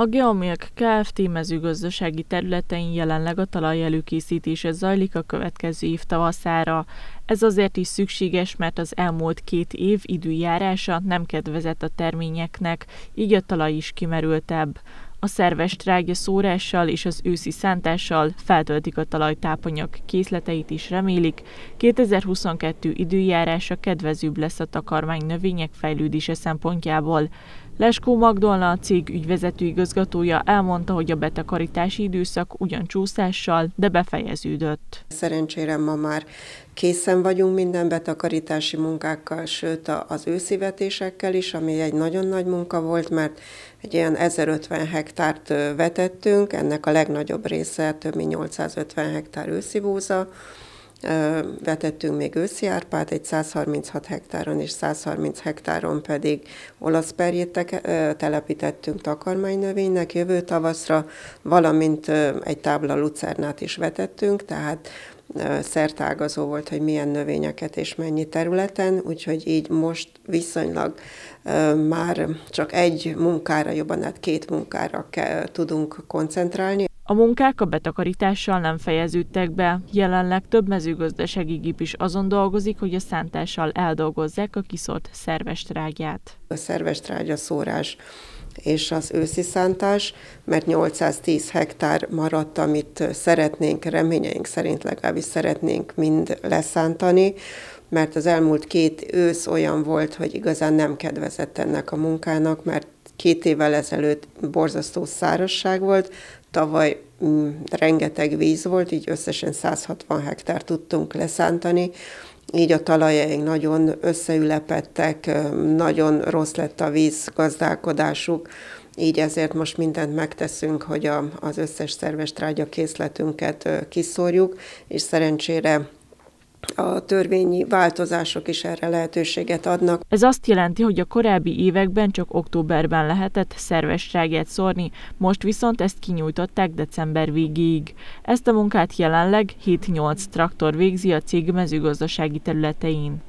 A Geomilk Kft. mezőgazdasági területein jelenleg a talaj előkészítése zajlik a következő év tavaszára. Ez azért is szükséges, mert az elmúlt két év időjárása nem kedvezett a terményeknek, így a talaj is kimerültebb. A szerves trágya szórással és az őszi szántással feltöltik a talajtápanyag készleteit is remélik. 2022 időjárása kedvezőbb lesz a takarmány növények fejlődése szempontjából. Leskó Magdolna, a cég ügyvezető igazgatója elmondta, hogy a betakarítási időszak ugyan csúszással, de befejeződött. Szerencsére ma már készen vagyunk minden betakarítási munkákkal, sőt az őszivetésekkel is, ami egy nagyon nagy munka volt, mert egy ilyen 1050 hektárt vetettünk, ennek a legnagyobb része több mint 850 hektár őszibúza, vetettünk még őszi árpát, egy 136 hektáron és 130 hektáron pedig olasz perjét telepítettünk takarmánynövénynek jövő tavaszra, valamint egy tábla lucernát is vetettünk, tehát szertágazó volt, hogy milyen növényeket és mennyi területen, úgyhogy így most viszonylag már csak egy munkára, jobban hát két munkára kell, tudunk koncentrálni. A munkák a betakarítással nem fejeződtek be. Jelenleg több mezőgazdasági gép is azon dolgozik, hogy a szántással eldolgozzák a kiszólt szerves trágyát. A szerves trágya szórás és az őszi szántás, mert 810 hektár maradt, amit szeretnénk, reményeink szerint legalábbis szeretnénk mind leszántani, mert az elmúlt két ősz olyan volt, hogy igazán nem kedvezett ennek a munkának, mert két évvel ezelőtt borzasztó szárasság volt, tavaly mm, rengeteg víz volt, így összesen 160 hektár tudtunk leszántani, így a talajaink nagyon összeülepettek, nagyon rossz lett a víz gazdálkodásuk, így ezért most mindent megteszünk, hogy a, az összes szerves trágya készletünket kiszórjuk, és szerencsére a törvényi változások is erre lehetőséget adnak. Ez azt jelenti, hogy a korábbi években csak októberben lehetett szerves trágyát szórni, most viszont ezt kinyújtották december végéig. Ezt a munkát jelenleg 7-8 traktor végzi a cég mezőgazdasági területein.